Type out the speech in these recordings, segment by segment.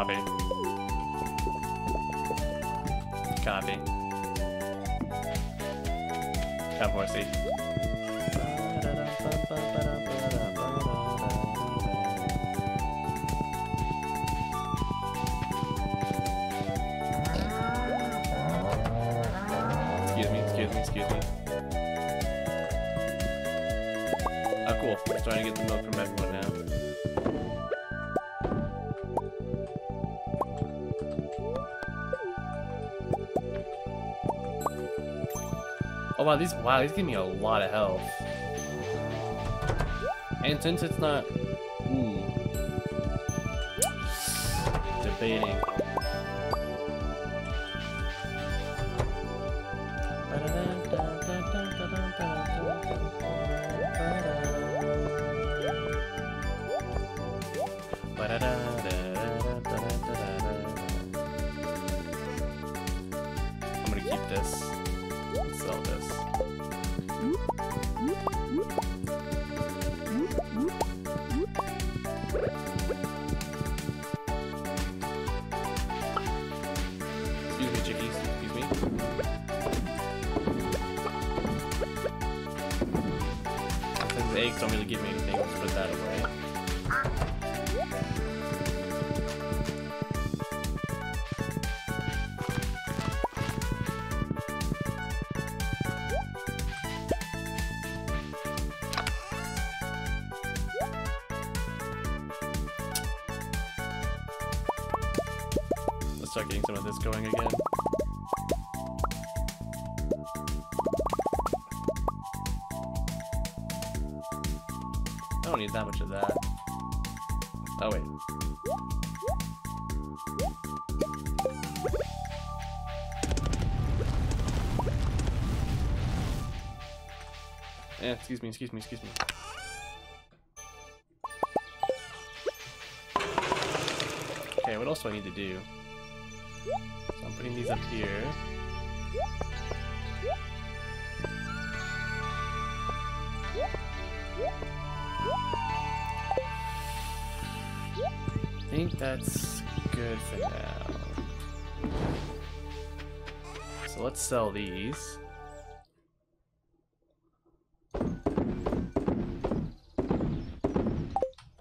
Copy. Copy. Have horsey. Excuse me, excuse me, excuse me. Oh, cool. Starting to get the milk from everyone Oh wow, these wow, these give me a lot of health. And since it's not ooh debating. Start getting some of this going again. I don't need that much of that. Oh wait. Eh, excuse me, excuse me, excuse me. Okay, what else do I need to do? Putting these up here. I think that's good for now. So let's sell these.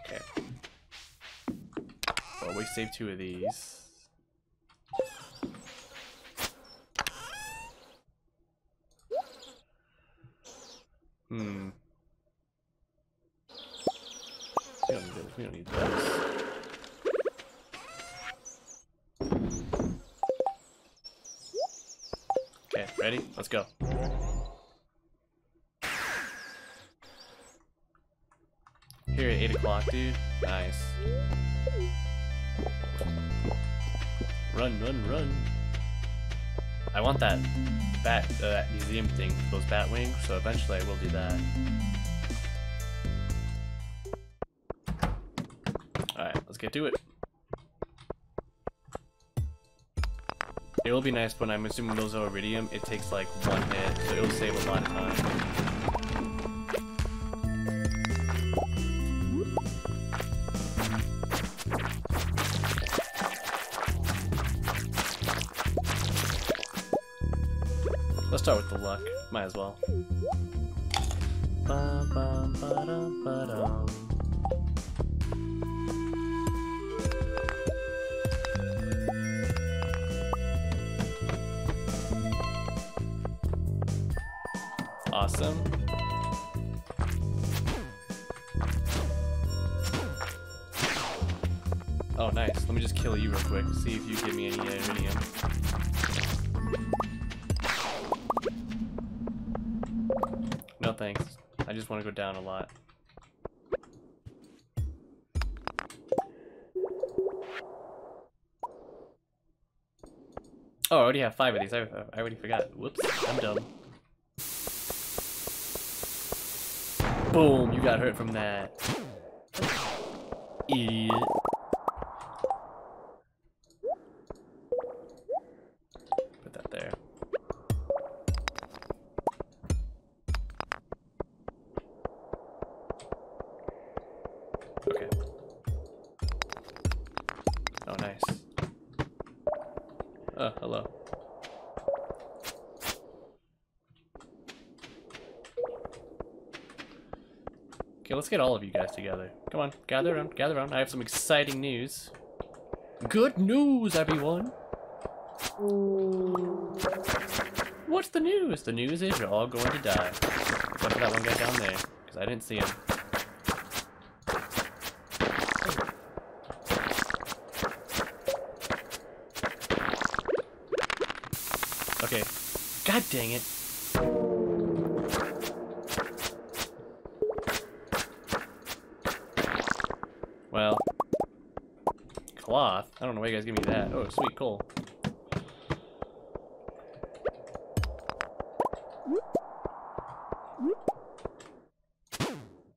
Okay. Well, we save two of these. Hmm. We don't need those. We don't need those. Okay, ready? Let's go. Here at 8 o'clock, dude. Nice. Run, run, run. I want that bat, uh, that museum thing, those bat wings, so eventually I will do that. Alright, let's get to it. It will be nice, but I'm assuming those are iridium. It takes like one hit, so it'll save a lot of time. Start with the luck. Might as well. Bum, ba-dum, ba-dum. Awesome. Oh, nice. Let me just kill you real quick. See if you give me any iridium. Want to go down a lot. Oh, I already have five of these. I, I already forgot. Whoops, I'm dumb. Boom, you got hurt from that. Idiot. Hello. Okay, let's get all of you guys together. Come on, gather around, gather around. I have some exciting news. Good news, everyone! What's the news? The news is you're all going to die. Except for that one guy down there, because I didn't see him. Okay. God dang it. Well. Cloth? I don't know why you guys give me that. Oh, sweet coal.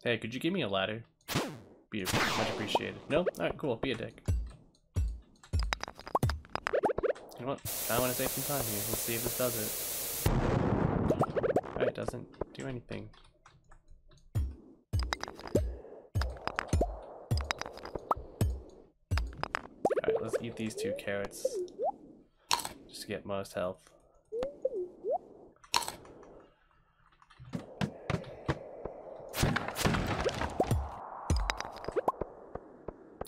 Hey, could you give me a ladder? Be much appreciated. No? Alright, cool. Be a dick. You know what? I want to save some time here. Let's see if this does it. Doesn't do anything. Alright, let's eat these two carrots. Just to get most health.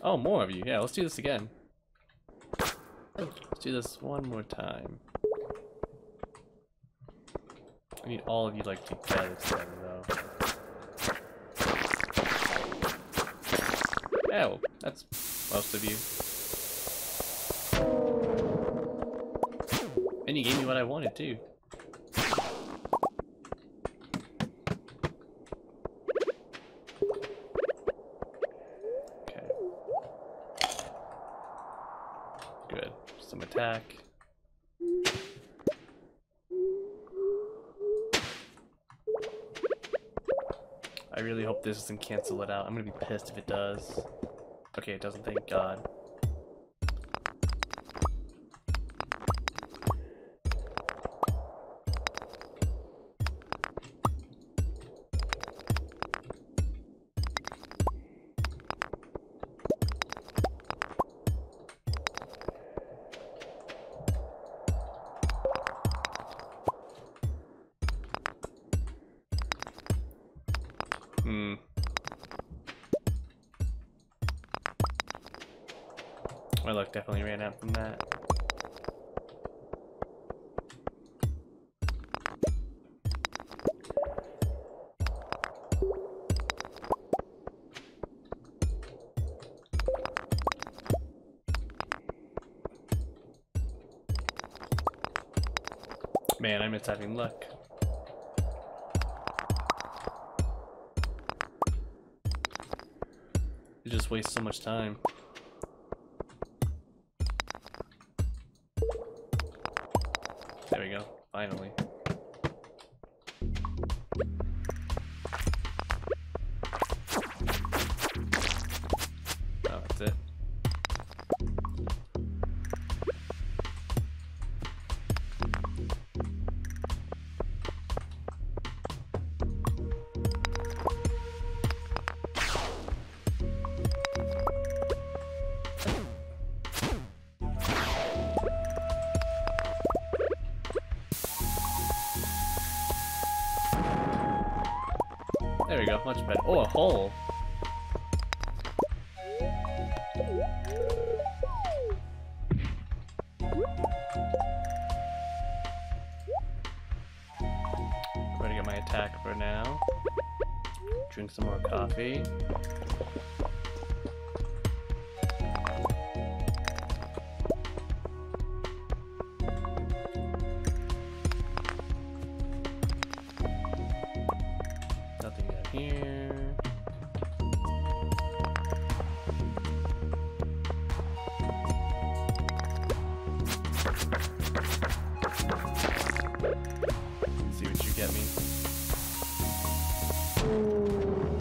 Oh, more of you. Yeah, let's do this again. Let's do this one more time. I need all of you like together together though. Oh, that's most of you. And you gave me what I wanted too. Okay. Good. Some attack. I really hope this doesn't cancel it out. I'm gonna be pissed if it does. Okay, it doesn't, thank God. Man, I miss having luck. You just waste so much time.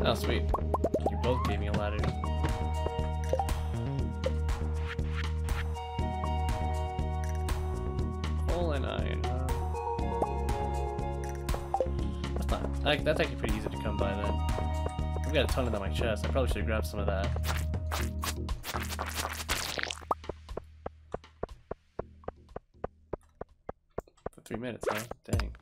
Oh, sweet. You both gave me a ladder. Coal and iron? That's not. That's actually pretty easy to come by then. I've got a ton of that on my chest. I probably should have grabbed some of that. For three minutes, huh? Dang.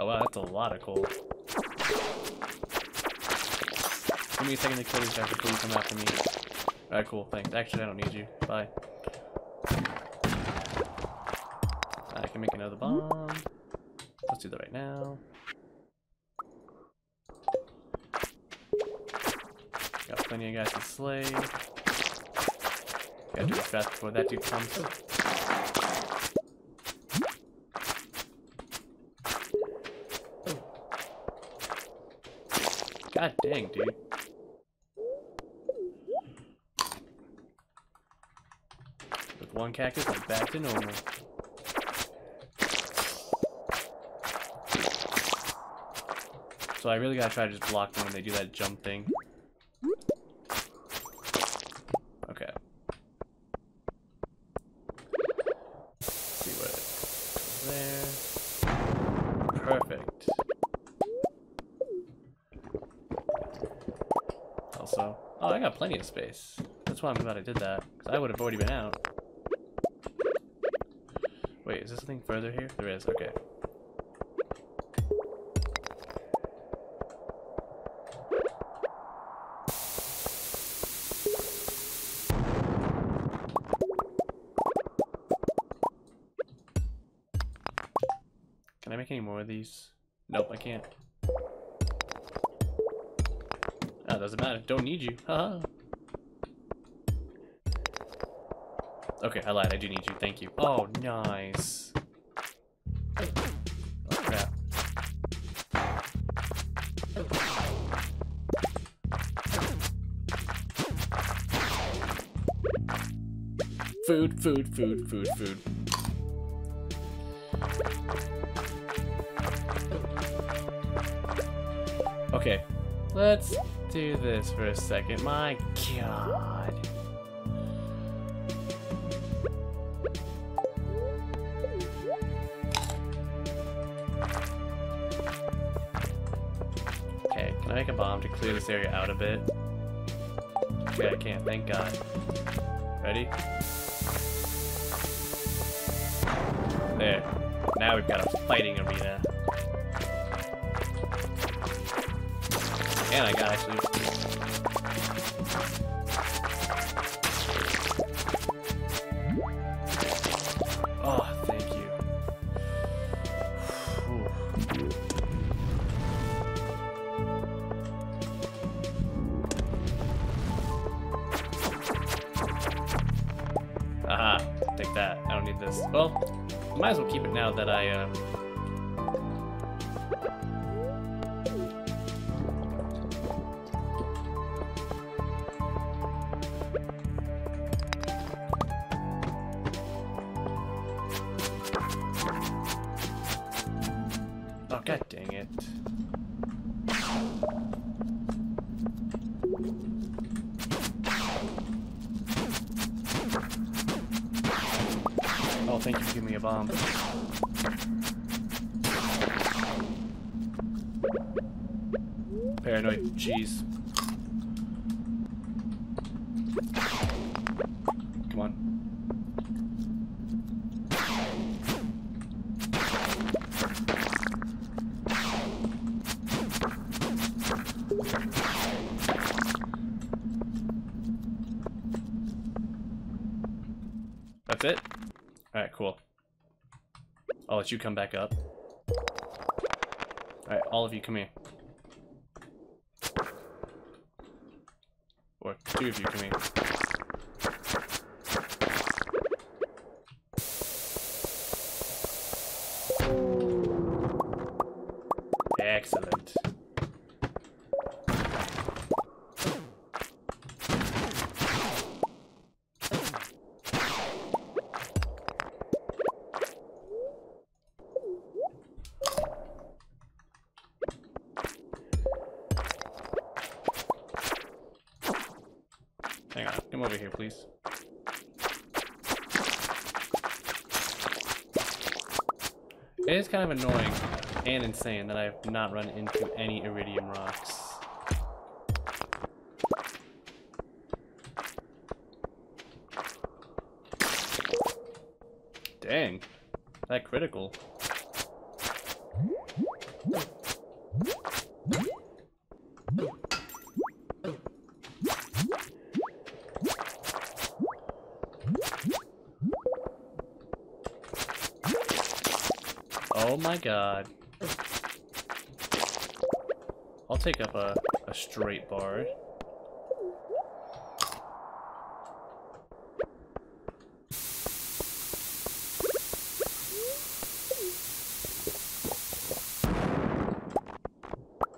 Oh wow, that's a lot of coal. Give me a second to kill these guys before you come after me. Alright, cool, thanks. Actually, I don't need you. Bye. I can make another bomb. Let's do that right now. Got plenty of guys to slay. Gotta do it fast before that dude comes. God dude. With one cactus, I'm back to normal. So I really gotta try to just block them when they do that jump thing. Okay. Let's see what it there. Perfect. Also, oh, I got plenty of space. That's why I'm glad I did that, because I would have already been out. Wait, is this thing further here? There is, okay. Can I make any more of these? Nope, I can't. Doesn't matter. Don't need you. Haha. okay, I lied. I do need you. Thank you. Oh, nice. Oh, crap. Food, food, food, food, food. Okay, let's do this for a second. My god. Okay, can I make a bomb to clear this area out a bit? Okay, I can't, thank god. Ready? There. Now we've got a fighting arena. I got actually. Oh, thank you. Aha, take that. I don't need this. Well, might as well keep it now that I, uh... let you come back up. Alright, all of you come here. Or two of you come here. Excellent. here, please. It is kind of annoying and insane that I have not run into any iridium rocks. Dang, that critical. God. I'll take up a, a straight bar.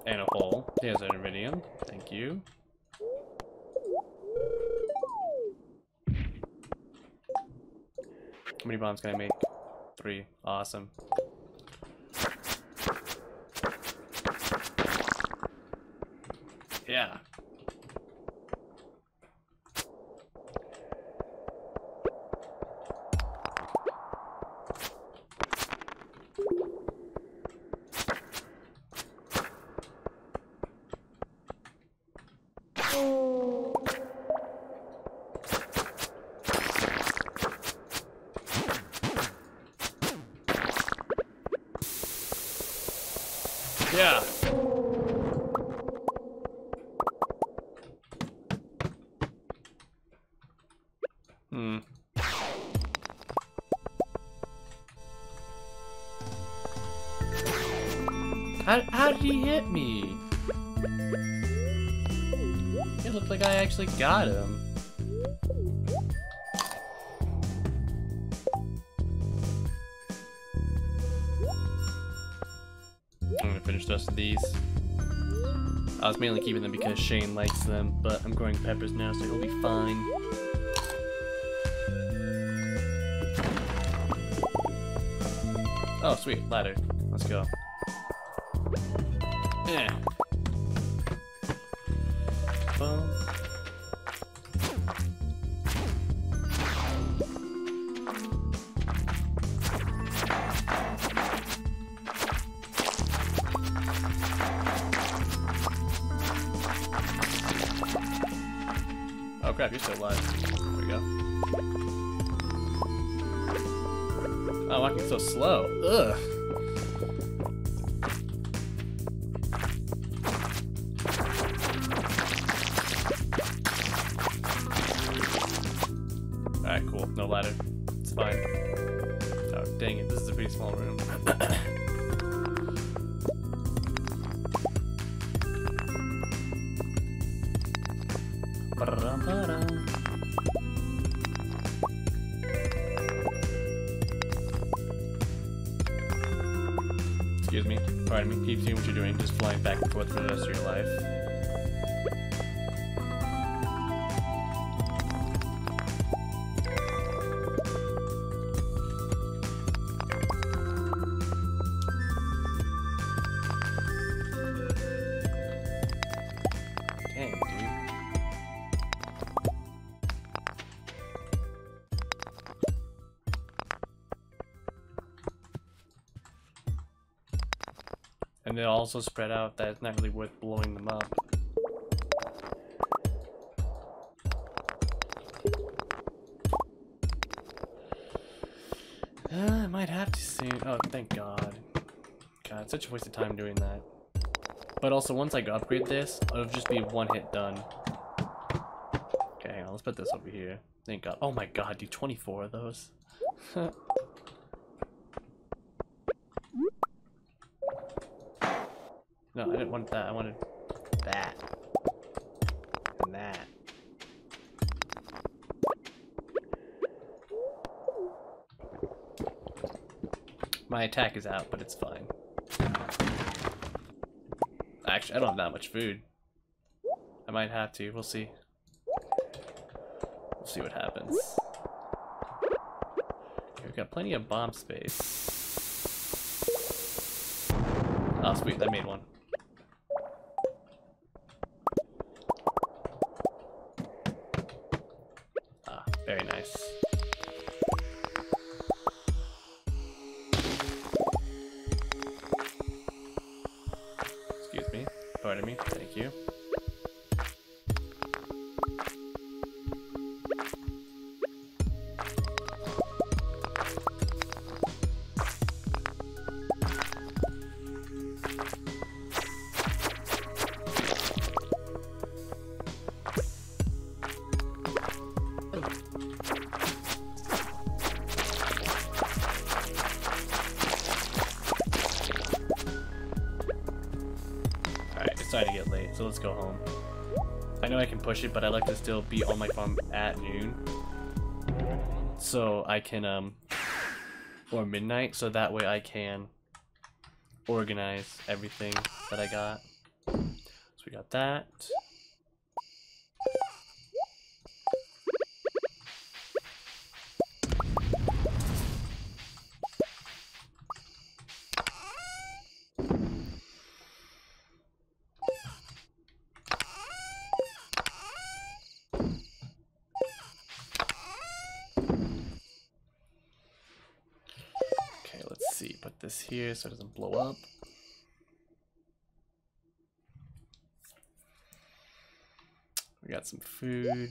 And a hole. Here's an iridium. Thank you. How many bombs can I make? Three. Awesome. How, did he hit me? It looked like I actually got him. I'm gonna finish the rest of these. I was mainly keeping them because Shane likes them, but I'm growing peppers now, so he'll be fine. Oh, sweet, ladder. Let's go. Yeah. Ladder. It's fine. Oh, dang it. This is a pretty small room. Excuse me. Pardon me. Keep doing what you're doing. Just flying back and forth for the rest of your life. Also spread out that it's not really worth blowing them up. Uh, I might have to soon. Oh, thank God. God, such a waste of time doing that. But also, once I upgrade this, it'll just be one hit done. Okay, hang on. Let's put this over here. Thank God. Oh my God, do 24 of those. No, I didn't want that. I wanted that. And that. My attack is out, but it's fine. Actually, I don't have that much food. I might have to. We'll see. We'll see what happens. We've got plenty of bomb space. Oh, sweet. I made one. Push it, but I like to still be on my farm at noon. So I can, um, or midnight, so that way I can organize everything that I got. So we got that. This here so it doesn't blow up. We got some food.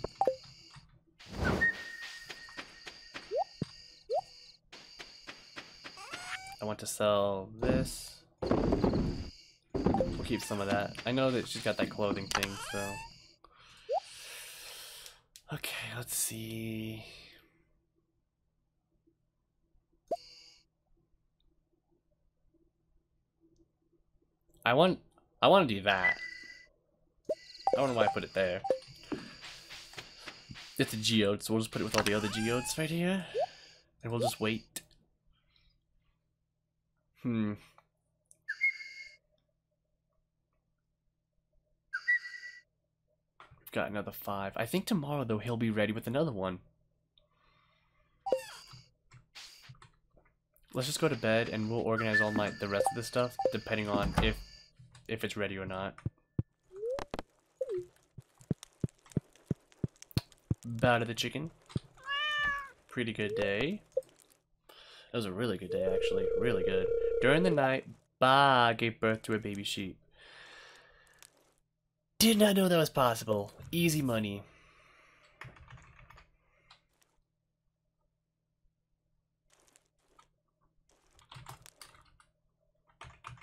I want to sell this. We'll keep some of that. I know that she's got that clothing thing, so. Okay, let's see. I want I want to do that. I don't know why I put it there. It's a geode, so we'll just put it with all the other geodes right here. And we'll just wait. Hmm. We've got another five. I think tomorrow, though, he'll be ready with another one. Let's just go to bed and we'll organize all my the rest of the stuff depending on if if it's ready or not. Bow to the chicken. Pretty good day. That was a really good day, actually. Really good. During the night, Ba gave birth to a baby sheep. Did not know that was possible. Easy money.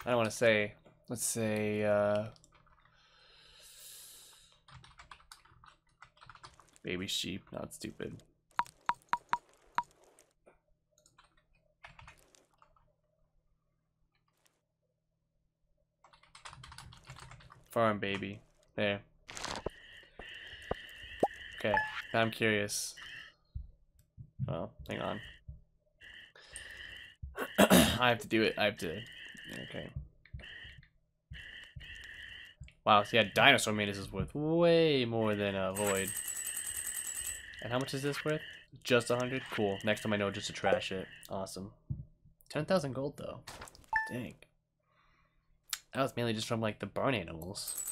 I don't want to say, let's say, uh, baby sheep, not stupid. Farm baby. There. Okay, now I'm curious. Oh, hang on. I have to do it. I have to. Okay. Wow, so yeah, dinosaur mantis is worth way more than a void. And how much is this worth? Just a hundred? Cool. Next time I know just to trash it. Awesome. 10,000 gold though. Dang. That was mainly just from like the barn animals.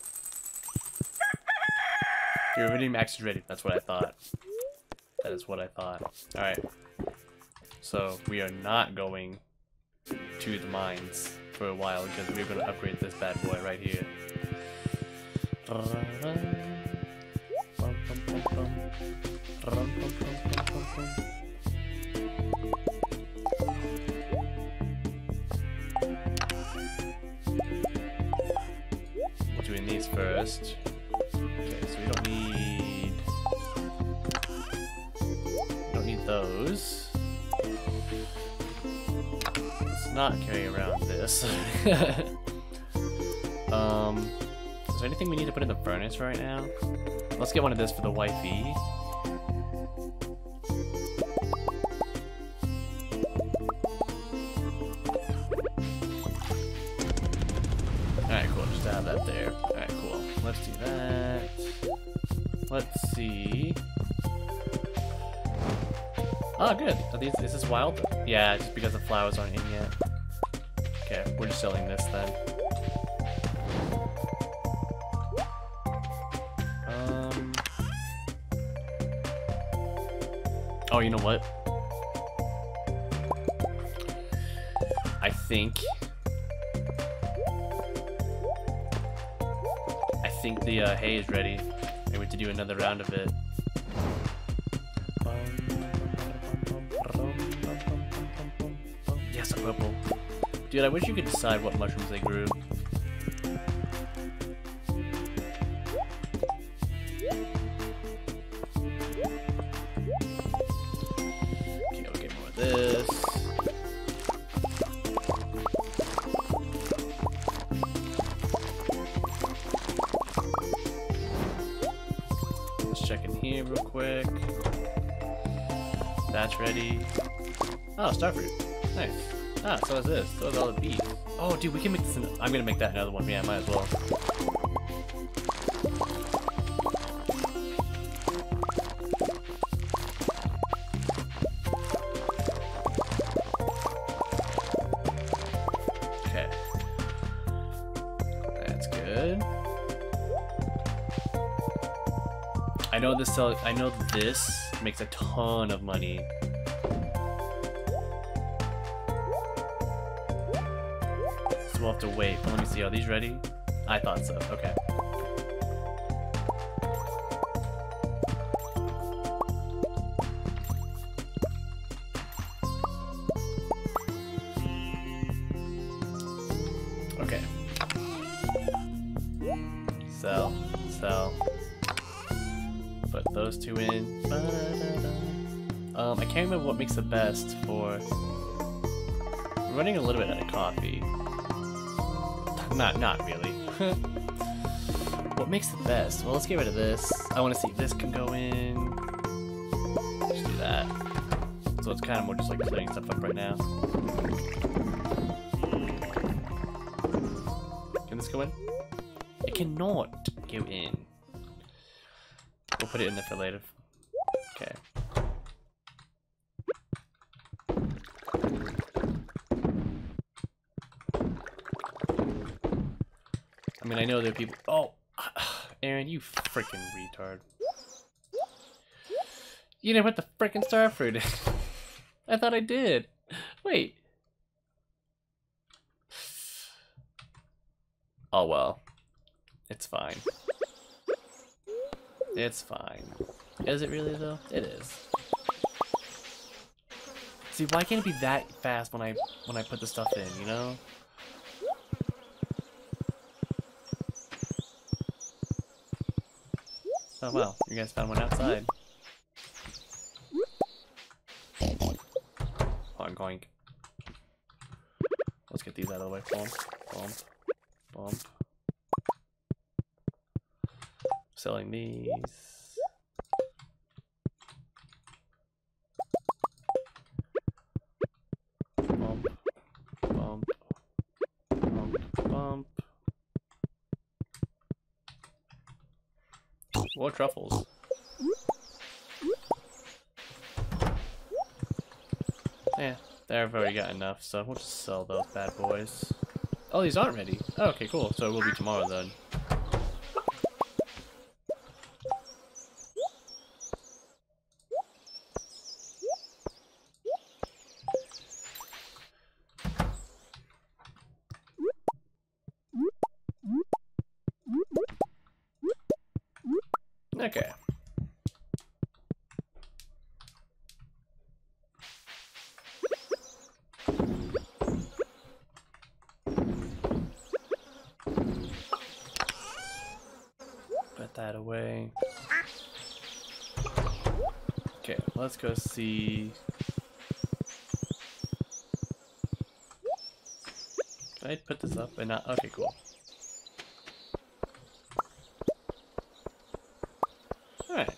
Your Iridium axe is ready. That's what I thought. That is what I thought. Alright. So we are not going to the mines for a while because we're going to upgrade this bad boy right here. Doing these first. Okay, so we don't need we don't need those. Let's not carry around this. um, there anything we need to put in the furnace right now? Let's get one of this for the wifey. Alright, cool. Just have that there. Alright, cool. Let's do that. Let's see. Oh, good. Are these, is this wild? Yeah, just because the flowers aren't in yet. Okay, we're just selling this then. Know what? I think. I think the uh, hay is ready. And we to do another round of it. Yes, a purple. Dude, I wish you could decide what mushrooms they grew. So is this. All the beef. Oh, dude, we can make this. I'm gonna make that another one. Yeah, might as well. Okay. That's good. I know this I know this makes a ton of money. We'll have to wait. But let me see. Are these ready? I thought so. Okay. Okay. Sell. Sell. Put those two in. Um, I can't remember what makes the best for. Running a little bit out of coffee. Not, not really. what makes the best? Well, let's get rid of this. I want to see if this can go in. Just do that. So it's kind of more just like clearing stuff up right now. Can this go in? It cannot go in. We'll put it in there for later. Okay. I know there are people. Oh, Aaron, you freaking retard. You didn't put the freaking starfruit in. I thought I did. Wait. Oh well. It's fine. It's fine. Is it really though? It is. See, why can't it be that fast when I when I put the stuff in, you know? Oh well, you guys found one outside. So we'll just sell those bad boys. Oh, these aren't ready. Oh, okay, cool. So it will be tomorrow then. Go see. Can I put this up and not? Okay, cool. Alright.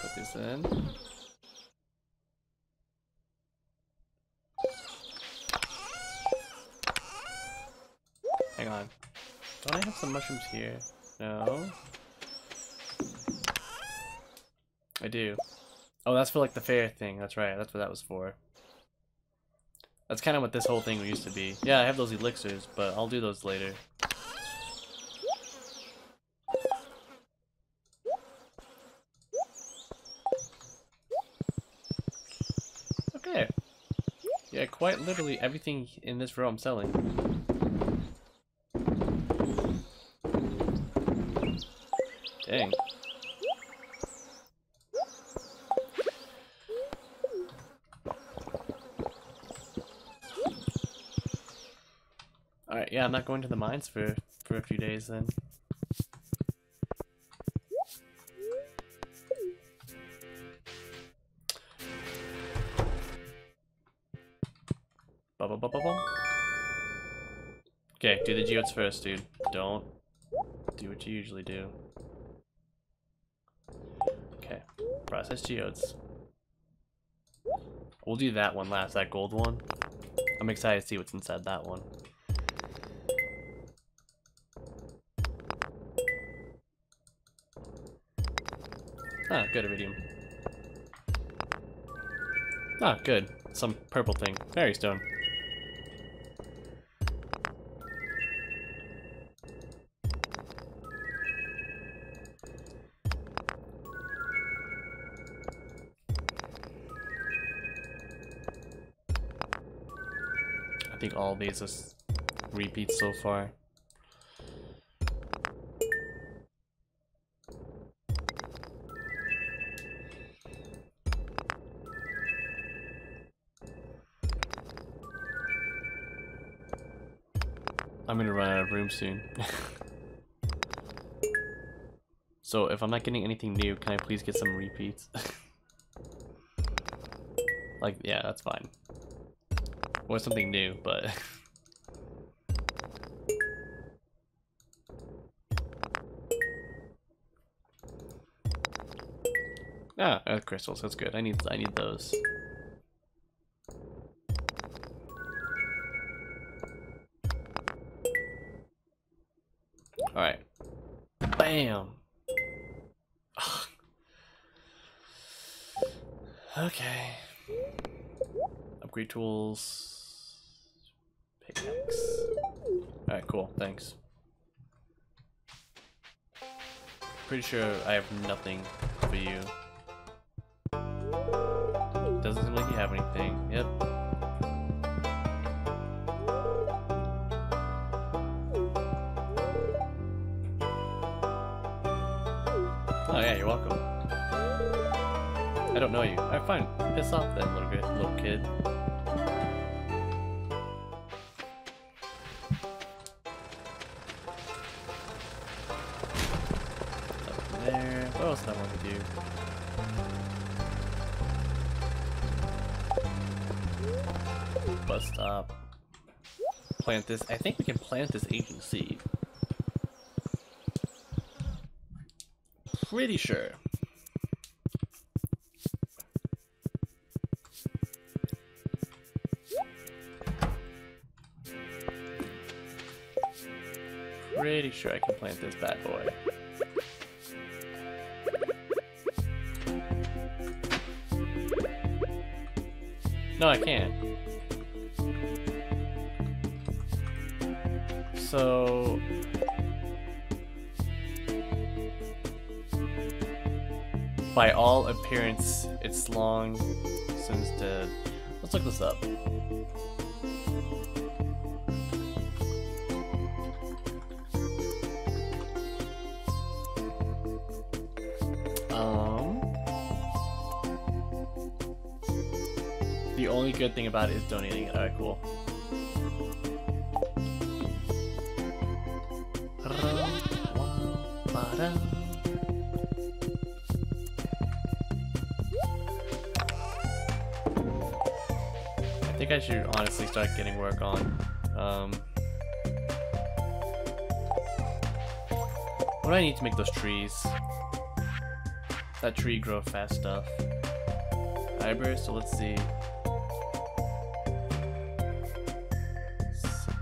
Put this in. Hang on. Don't I have some mushrooms here? No. I do. Oh, that's for like the fair thing. That's right. That's what that was for. That's kind of what this whole thing used to be. Yeah, I have those elixirs, but I'll do those later. Okay. Yeah, quite literally everything in this row I'm selling. Not going to the mines for, for a few days then. Okay, do the geodes first, dude. Don't do what you usually do. Okay, process geodes. We'll do that one last, that gold one. I'm excited to see what's inside that one. Ah, good iridium. Ah, good. Some purple thing. Fairy stone. I think all these are repeats so far. Soon. so if I'm not getting anything new, can I please get some repeats? like, yeah, that's fine. Or something new, but... ah, crystals, that's good. I need I need those. Bam! okay. Upgrade tools. Pickaxe. Alright, cool. Thanks. Pretty sure I have nothing for you. Doesn't seem like you have anything. Yep. Welcome. I don't know you. Alright, fine. Piss off then, little, bit, little kid. What else do I want to do? Bus stop. Plant this. I think we can plant this ancient Pretty sure. Pretty sure I can plant this bad boy. No, I can't. By all appearance, it's long since dead. Let's look this up. Um, the only good thing about it is donating it. Alright, cool. I think I should honestly start getting work on. Um, what do I need to make those trees? That tree grow fast stuff. Fiber, so let's see.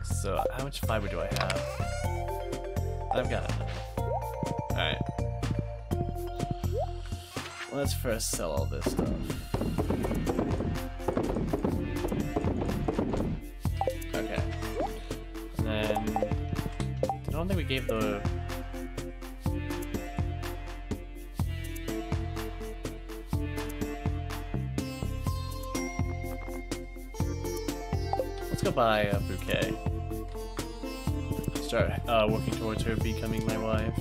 So, how much fiber do I have? I've got enough. Alright. Let's first sell all this stuff. We gave the... Let's go buy a bouquet. Start uh, working towards her becoming my wife.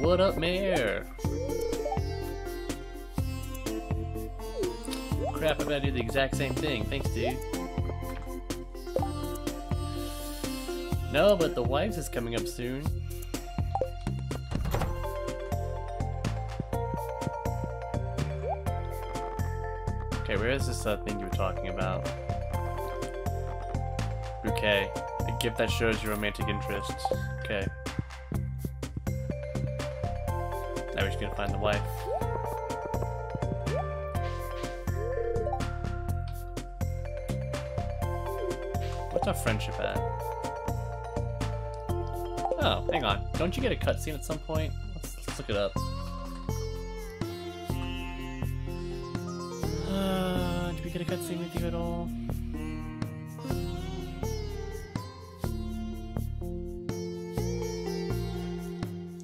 What up, Mayor? I gotta do the exact same thing. Thanks, dude. No, but the wives is coming up soon. Okay, where is this uh, thing you were talking about? Bouquet. A gift that shows your romantic interests. Okay. Now we're just gonna find the wife. Our friendship at? Oh, hang on. Don't you get a cutscene at some point? Let's, let's look it up. Uh, do we get a cutscene with you at all?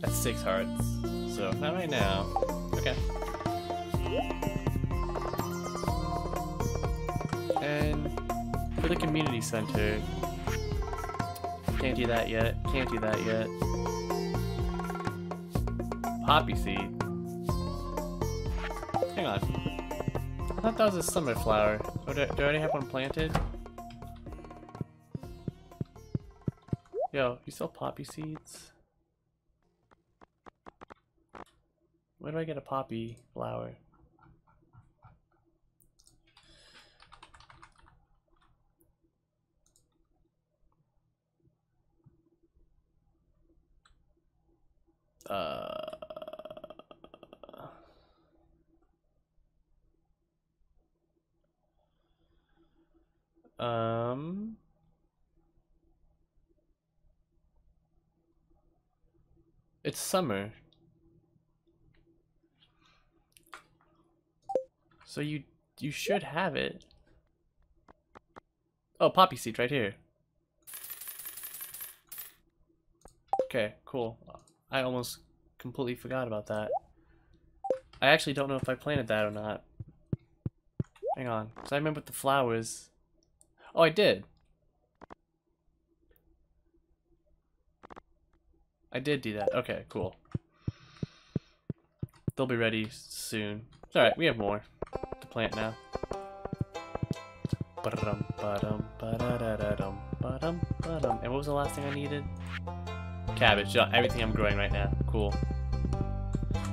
That's six hearts. So, not right now. Okay. For the community center, can't do that yet. Can't do that yet. Poppy seed. Hang on. I thought that was a summer flower. Oh, do, do I already have one planted? Yo, you sell poppy seeds? Where do I get a poppy flower? Uh, um. It's summer. So you you should have it. Oh, poppy seed right here. Okay, cool. I almost completely forgot about that. I actually don't know if I planted that or not. Hang on, because I remember the flowers. Oh, I did. I did do that. Okay, cool. They'll be ready soon. Alright, we have more to plant now. And what was the last thing I needed? Cabbage. Everything I'm growing right now. Cool.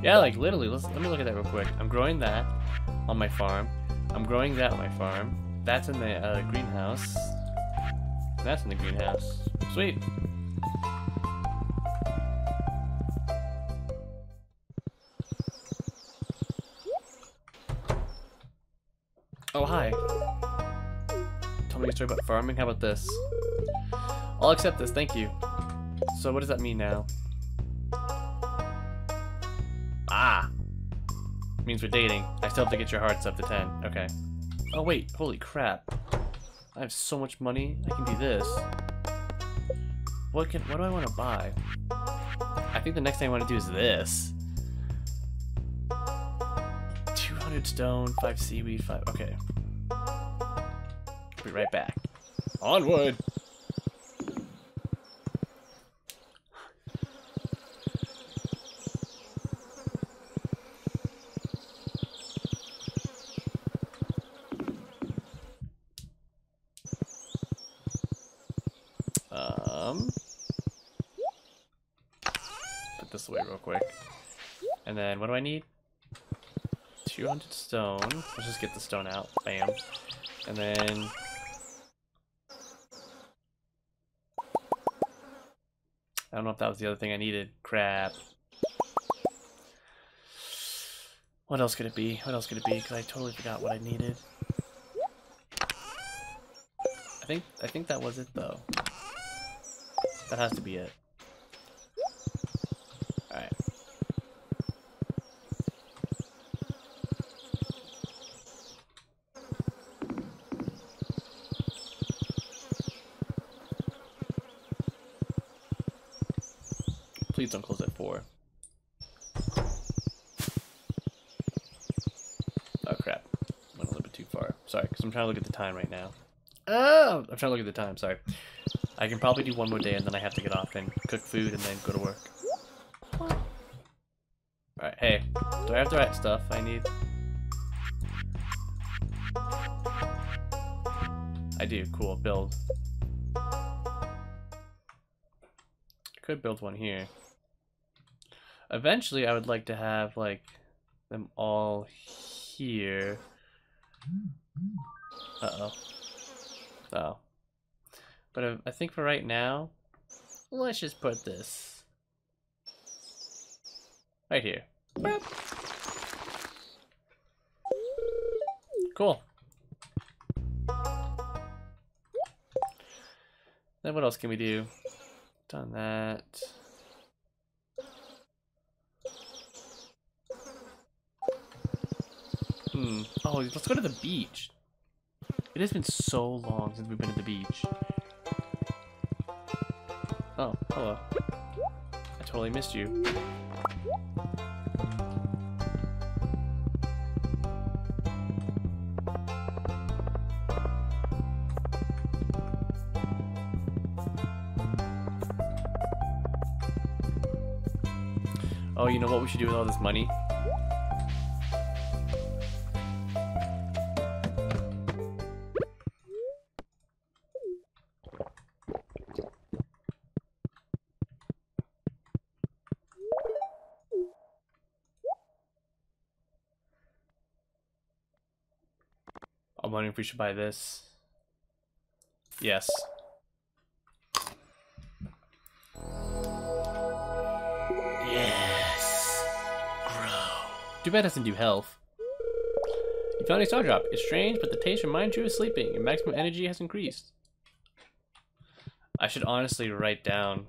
Yeah, like literally, let's, let me look at that real quick. I'm growing that on my farm. I'm growing that on my farm. That's in the uh, greenhouse. That's in the greenhouse. Sweet. About farming. How about this? I'll accept this, thank you. So what does that mean now? Ah! Means we're dating. I still have to get your hearts up to 10. Okay. Oh wait, holy crap. I have so much money. I can do this. What can what do I want to buy? I think the next thing I want to do is this. 200 stone, 5 seaweed, 5... Okay. Be right back. Onward! Um, put this away real quick. And then what do I need? 200 stone. Let's just get the stone out. Bam. And then... I don't know if that was the other thing I needed. Crap. What else could it be? What else could it be? Because I totally forgot what I needed. I think I think that was it though. That has to be it. Alright. Please don't close at 4. Oh crap. Went a little bit too far. Sorry, because I'm trying to look at the time right now. Oh! I'm trying to look at the time, sorry. I can probably do one more day and then I have to get off and cook food and then go to work. Alright, hey. Do I have the right stuff I need? I do, cool, build. I could build one here. Eventually I would like to have like them all here. Uh-oh. Oh. But uh, I think for right now, let's just put this right here. Boop. Cool. Then what else can we do? Done that. Hmm. Oh, let's go to the beach. It has been so long since we've been at the beach. Oh, hello. I totally missed you. Oh, you know what we should do with all this money? If we should buy this. Yes. Yes. Grow. Too bad it doesn't do health. You found a Stardrop. It's strange, but the taste reminds you of sleeping. Your maximum energy has increased. I should honestly write down.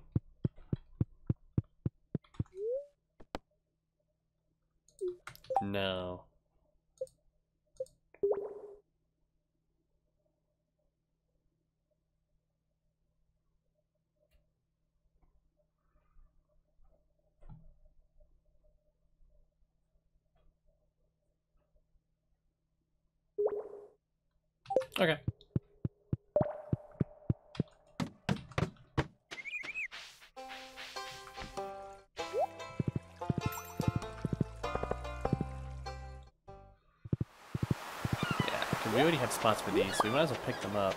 No. Okay. We already have spots for these, so we might as well pick them up.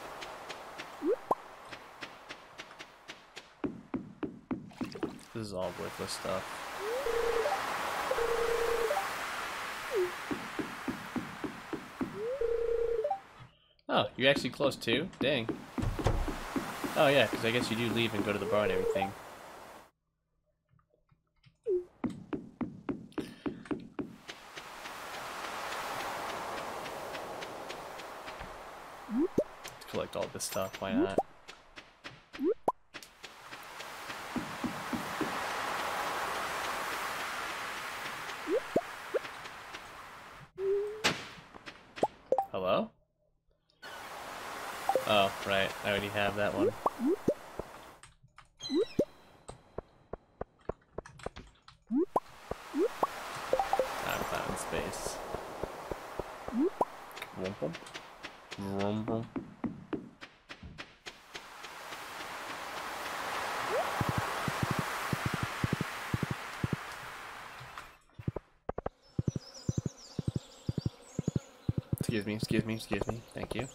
This is all worthless stuff. Oh, you're actually close too? Dang. Oh yeah, because I guess you do leave and go to the bar and everything. Collect all this stuff, why not? Hello? Oh, right. I already have that one. I'm Excuse me, excuse me, excuse me. Thank you.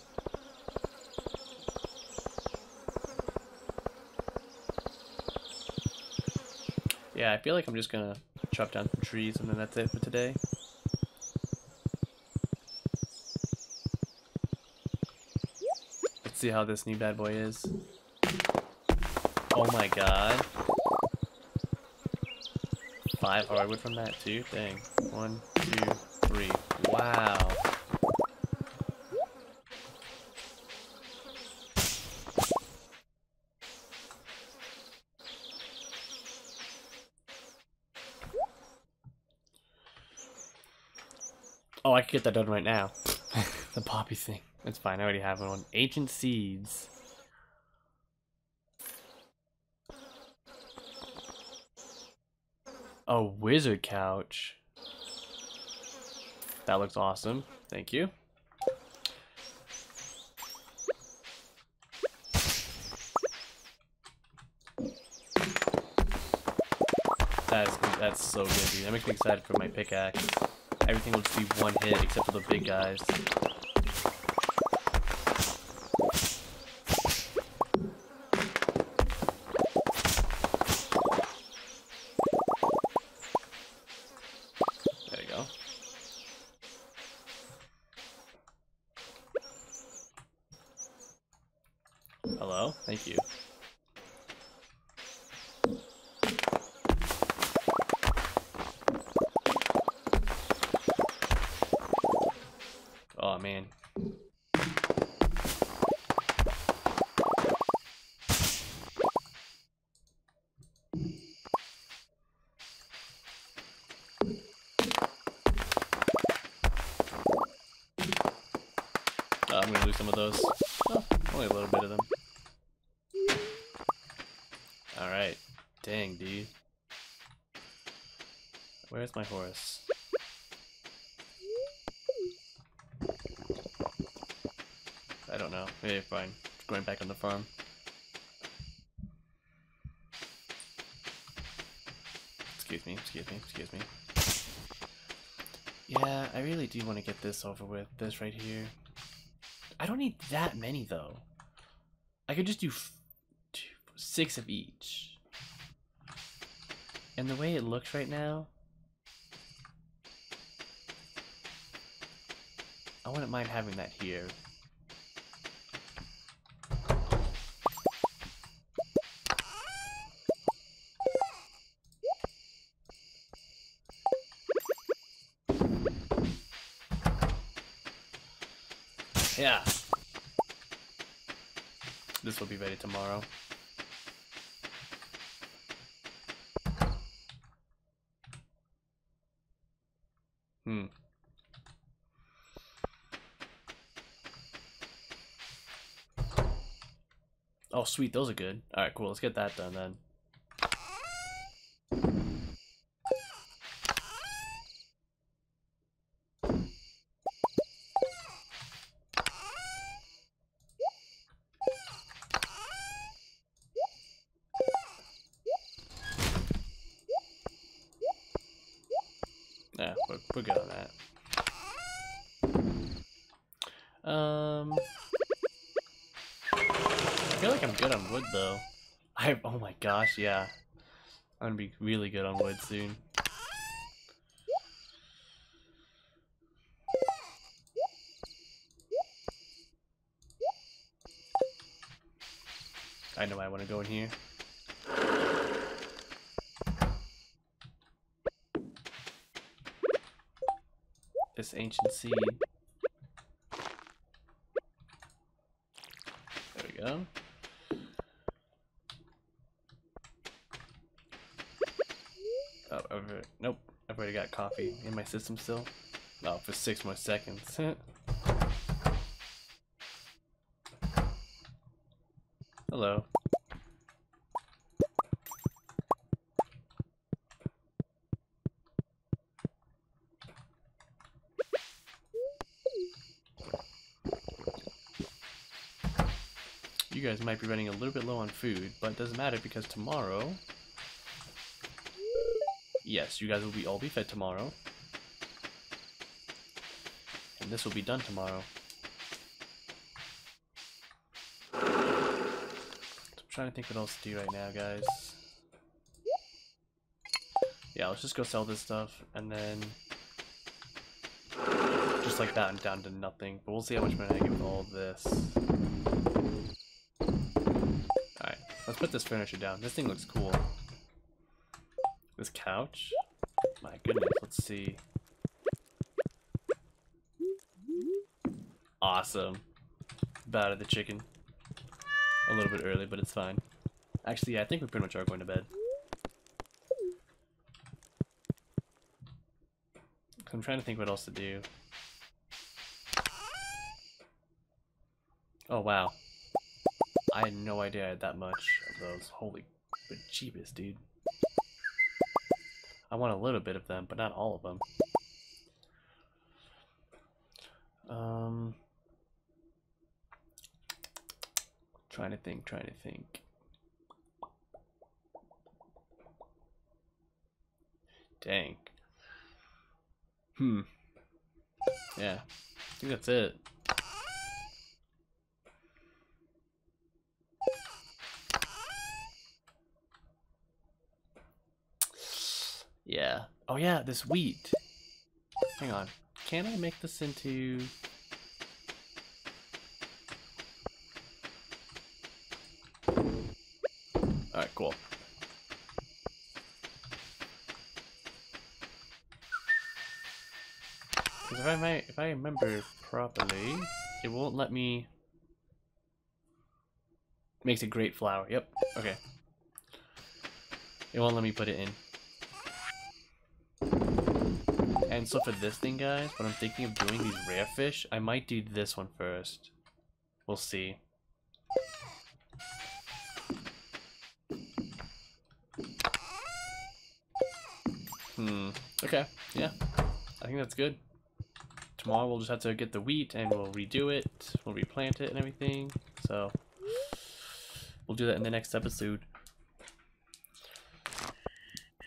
Yeah, I feel like I'm just gonna chop down some trees and then that's it for today. See how this new bad boy is. Oh my god. Five hardwood from that too? Dang. One, two, three. Wow. Oh, I could get that done right now. the poppy thing. It's fine, I already have one. Ancient seeds. A wizard couch. That looks awesome. Thank you. That's that's so good, dude. That makes me excited for my pickaxe. Everything will just be one hit except for the big guys. Lose some of those. Oh, only a little bit of them. Alright. Dang, dude. Where's my horse? I don't know. Maybe fine. Going back on the farm. Excuse me, excuse me, excuse me. Yeah, I really do want to get this over with. This right here. I don't need that many though. I could just do two, six of each. And the way it looks right now, I wouldn't mind having that here. Yeah. This will be ready tomorrow. Hmm. Oh, sweet. Those are good. Alright, cool. Let's get that done then. Gosh, yeah. I'm gonna be really good on wood soon. I know I want to go in here. This ancient seed. There we go. Oh, over. Nope. I've already got coffee in my system still. Oh, for six more seconds. Hello. You guys might be running a little bit low on food, but it doesn't matter because tomorrow... Yes, you guys will be all be fed tomorrow. And this will be done tomorrow. So I'm trying to think what else to do right now, guys. Yeah, let's just go sell this stuff, and then... Just like that, and down to nothing. But we'll see how much money I get with all this. Alright, let's put this furniture down. This thing looks cool. This couch? My goodness, let's see. Awesome. Battered the chicken. A little bit early, but it's fine. Actually, yeah, I think we pretty much are going to bed. I'm trying to think what else to do. Oh, wow. I had no idea I had that much of those. Holy bejeebus, dude. I want a little bit of them, but not all of them. Um, trying to think, trying to think. Dang. Hmm. Yeah, I think that's it. Yeah. Oh yeah, this wheat. Hang on. Can I make this into... Alright, cool. If I if I remember properly, it won't let me. Makes a great flour. Yep. Okay. It won't let me put it in. And so for this thing, guys, what I'm thinking of doing these rare fish, I might do this one first. We'll see. Hmm. Okay. Yeah. I think that's good. Tomorrow we'll just have to get the wheat and we'll redo it. We'll replant it and everything. So we'll do that in the next episode.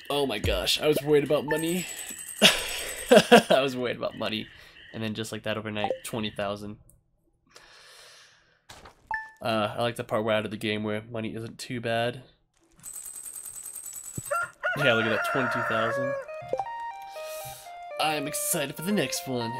Oh my gosh, I was worried about money. I was worried about money. And then just like that overnight, 20,000. Uh, I like the part where out of the game where money isn't too bad. Yeah, look at that, 22,000. I'm excited for the next one.